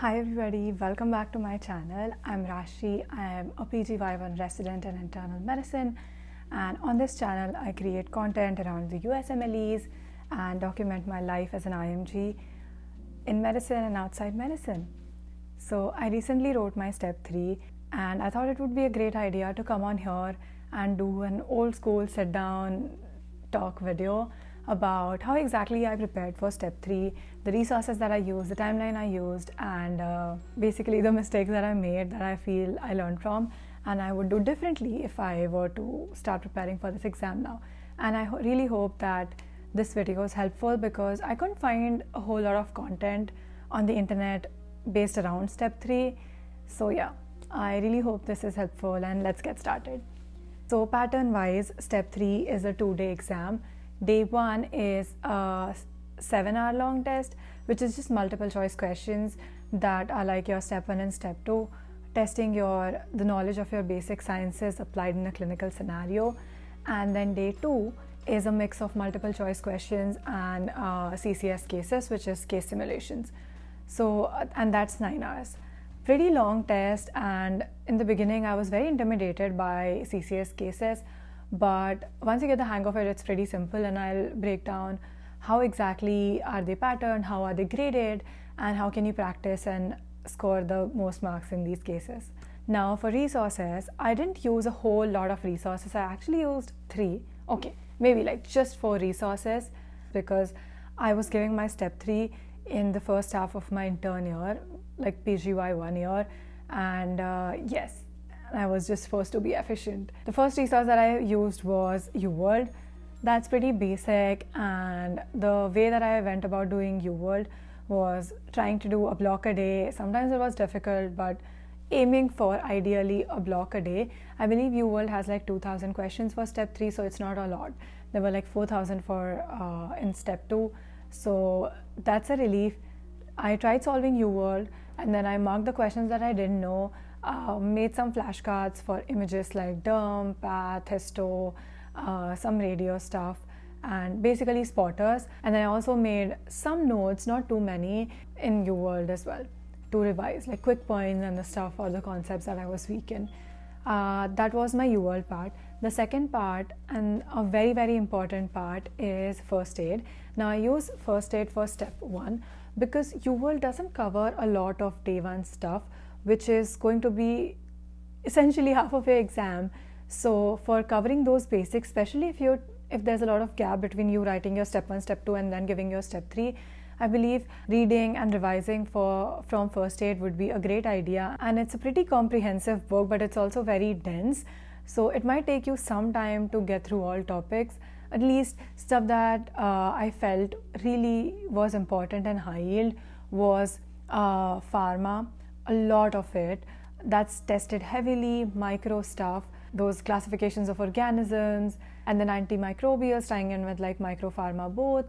Hi everybody, welcome back to my channel. I'm Rashi. I'm a PGY1 resident in internal medicine and on this channel I create content around the USMLEs and document my life as an IMG in medicine and outside medicine. So I recently wrote my step 3 and I thought it would be a great idea to come on here and do an old school sit down talk video about how exactly I prepared for step three, the resources that I used, the timeline I used, and uh, basically the mistakes that I made that I feel I learned from, and I would do differently if I were to start preparing for this exam now. And I ho- really hope that this video is helpful because I couldn't find a whole lot of content on the internet based around step three. So, yeah, I really hope this is helpful, and let's get started. So, pattern wise, step three is a two day exam Day one is a seven hour long test, which is just multiple choice questions that are like your step one and step two, testing your the knowledge of your basic sciences applied in a clinical scenario. And then day two is a mix of multiple choice questions and uh, CCS cases, which is case simulations. So, uh, and that's nine hours. Pretty long test, and in the beginning, I was very intimidated by CCS cases but once you get the hang of it, it's pretty simple, and I'll break down how exactly are they patterned, how are they graded, and how can you practice and score the most marks in these cases. Now, for resources, I didn't use a whole lot of resources. I actually used three. Okay, maybe like just four resources because I was giving my step three in the first half of my intern year, like PGY one year. And uh, yes, I was just forced to be efficient. The first resource that I used was UWorld. That's pretty basic, and the way that I went about doing UWorld was trying to do a block a day. Sometimes it was difficult, but aiming for ideally a block a day. I believe UWorld has like 2,000 questions for step three, so it's not a lot. There were like 4,000 for uh, in step two, so that's a relief. I tried solving UWorld, and then I marked the questions that I didn't know uh, made some flashcards for images like derm, path, histo, uh, some radio stuff, and basically spotters. And then I also made some notes, not too many, in UWorld as well to revise, like quick points and the stuff or the concepts that I was weak in. Uh, that was my UWorld part. The second part, and a very, very important part, is first aid. Now, I use first aid for step one because UWorld doesn't cover a lot of day one stuff which is going to be essentially half of your exam. So for covering those basics, especially if you if there's a lot of gap between you writing your step one, step two, and then giving your step three, I believe reading and revising for from first aid would be a great idea. And it's a pretty comprehensive book, but it's also very dense. So it might take you some time to get through all topics. At least stuff that uh, I felt really was important and high yield was uh, pharma a lot of it that's tested heavily, micro stuff, those classifications of organisms, and then antimicrobials tying in with like micropharma both.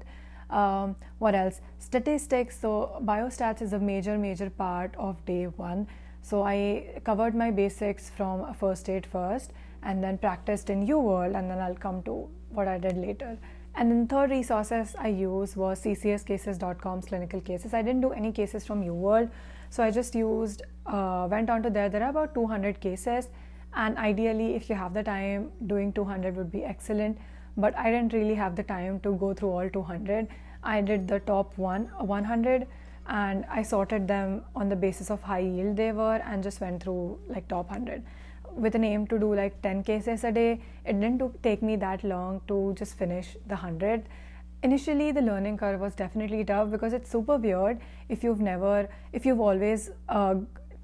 Um, what else? Statistics. So, biostats is a major, major part of day one. So, I covered my basics from first aid first and then practiced in UWorld and then I'll come to what I did later. And then third resources I used was ccscases.com's clinical cases. I didn't do any cases from UWorld so I just used, uh, went onto there. There are about 200 cases, and ideally, if you have the time, doing 200 would be excellent. But I didn't really have the time to go through all 200. I did the top one, 100, and I sorted them on the basis of high yield they were, and just went through like top 100 with an aim to do like 10 cases a day. It didn't take me that long to just finish the 100 initially the learning curve was definitely tough because it's super weird if you've never if you've always uh,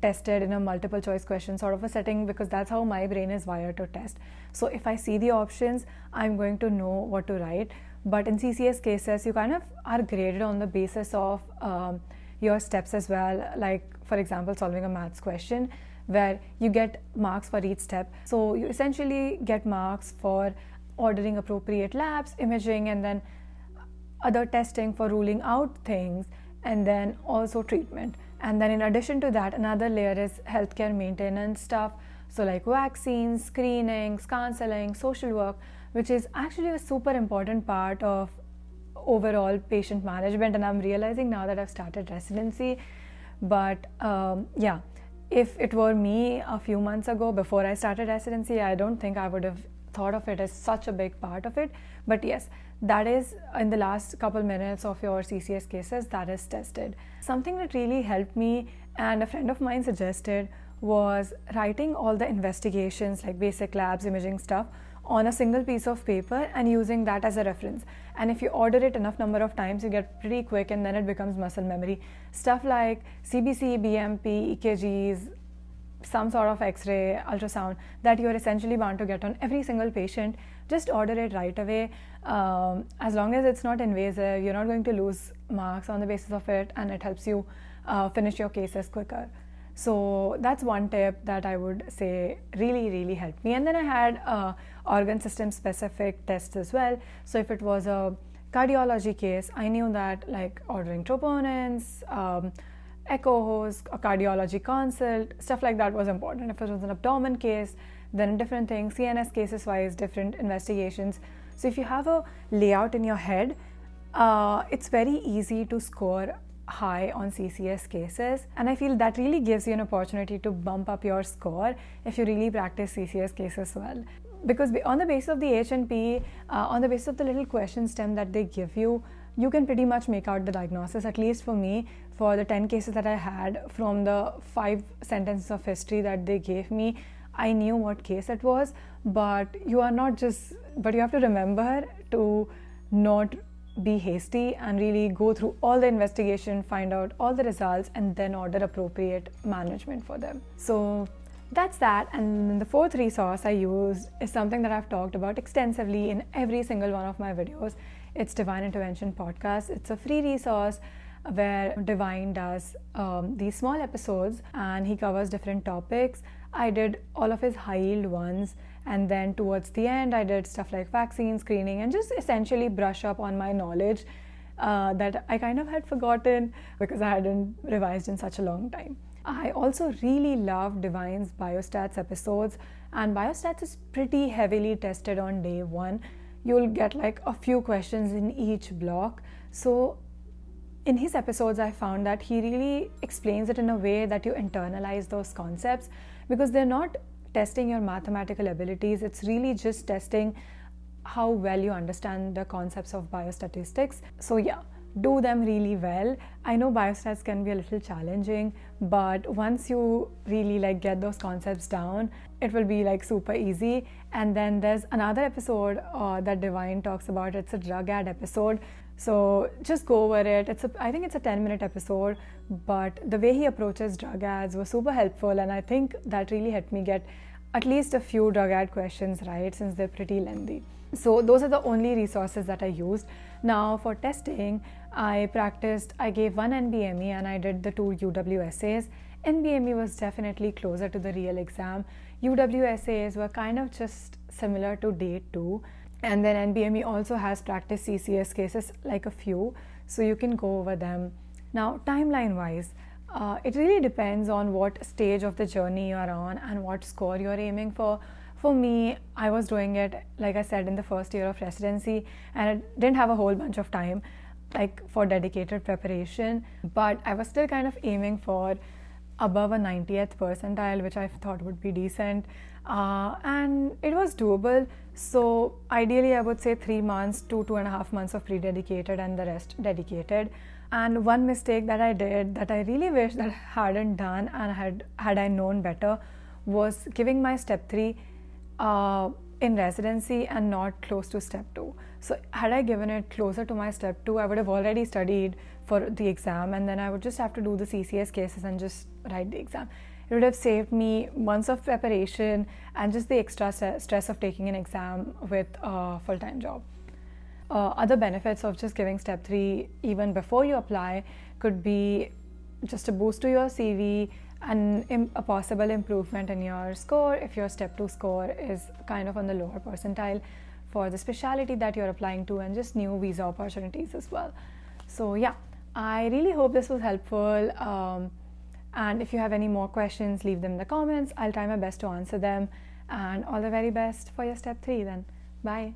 tested in a multiple choice question sort of a setting because that's how my brain is wired to test. So if i see the options i'm going to know what to write. But in ccs cases you kind of are graded on the basis of um, your steps as well. Like for example solving a maths question where you get marks for each step so you essentially get marks for ordering appropriate labs imaging and then other testing for ruling out things, and then also treatment. And then, in addition to that, another layer is healthcare maintenance stuff. So, like vaccines, screenings, counseling, social work, which is actually a super important part of overall patient management. And I'm realizing now that I've started residency But um, yeah, if it were me a few months ago before I started residency, I don't think I would have thought of it as such a big part of it. But yes, that is in the last couple minutes of your CCS cases that is tested. Something that really helped me and a friend of mine suggested was writing all the investigations like basic labs, imaging stuff on a single piece of paper and using that as a reference. And if you order it enough number of times, you get pretty quick and then it becomes muscle memory. Stuff like CBC, BMP, EKGs, some sort of x-ray ultrasound that you're essentially bound to get on every single patient just order it right away um, as long as it's not invasive you're not going to lose marks on the basis of it and it helps you uh, finish your cases quicker so that's one tip that i would say really really helped me and then i had uh, organ system specific tests as well so if it was a cardiology case i knew that like ordering troponins um, echoes, a cardiology consult, stuff like that was important. If it was an abdomen case, then different things, CNS cases wise, different investigations. So if you have a layout in your head, uh, it's very easy to score high on CCS cases. And I feel that really gives you an opportunity to bump up your score if you really practice CCS cases well. Because on the basis of the H&P, uh, on the basis of the little question stem that they give you, you can pretty much make out the diagnosis, at least for me, for the 10 cases that I had from the five sentences of history that they gave me. I knew what case it was, but you are not just, but you have to remember to not be hasty and really go through all the investigation, find out all the results, and then order appropriate management for them. So that's that. And the fourth resource I used is something that I've talked about extensively in every single one of my videos. It's Divine Intervention Podcast. It's a free resource where Divine does um, these small episodes and he covers different topics. I did all of his high yield ones, and then towards the end, I did stuff like vaccine screening and just essentially brush up on my knowledge uh, that I kind of had forgotten because I hadn't revised in such a long time. I also really love Divine's Biostats episodes, and Biostats is pretty heavily tested on day one. You'll get like a few questions in each block. So in his episodes, I found that he really explains it in a way that you internalize those concepts because they're not testing your mathematical abilities, it's really just testing how well you understand the concepts of biostatistics. So, yeah, do them really well. I know biostats can be a little challenging, but once you really like get those concepts down, it will be like super easy. And then there's another episode uh, that Divine talks about. It's a drug ad episode. So just go over it. It's a, I think it's a 10 minute episode, but the way he approaches drug ads was super helpful, and I think that really helped me get at least a few drug ad questions right since they're pretty lengthy. So those are the only resources that I used. Now for testing, I practiced, I gave one NBME and I did the two UWSAs. NBME was definitely closer to the real exam. UWSAs were kind of just similar to day two. And then NBME also has practice CCS cases, like a few, so you can go over them. Now, timeline wise, uh, it really depends on what stage of the journey you're on and what score you're aiming for. For me, I was doing it, like I said, in the first year of residency, and I didn't have a whole bunch of time like for dedicated preparation but i was still kind of aiming for above a 90th percentile which i thought would be decent. Uh, and it was doable. So ideally i would say three months two two and a half months of pre-dedicated and the rest dedicated. And one mistake that i did that i really wish that i hadn't done and had had i known better was giving my step three uh, in residency and not close to step two. So, had I given it closer to my step two, I would have already studied for the exam and then I would just have to do the CCS cases and just write the exam. It would have saved me months of preparation and just the extra stress of taking an exam with a full time job. Uh, other benefits of just giving step three even before you apply could be just a boost to your CV, and a possible improvement in your score if your step 2 score is kind of on the lower percentile for the specialty that you're applying to and just new visa opportunities as well so yeah i really hope this was helpful um, and if you have any more questions leave them in the comments. I'll try my best to answer them and all the very best for your step 3 then. Bye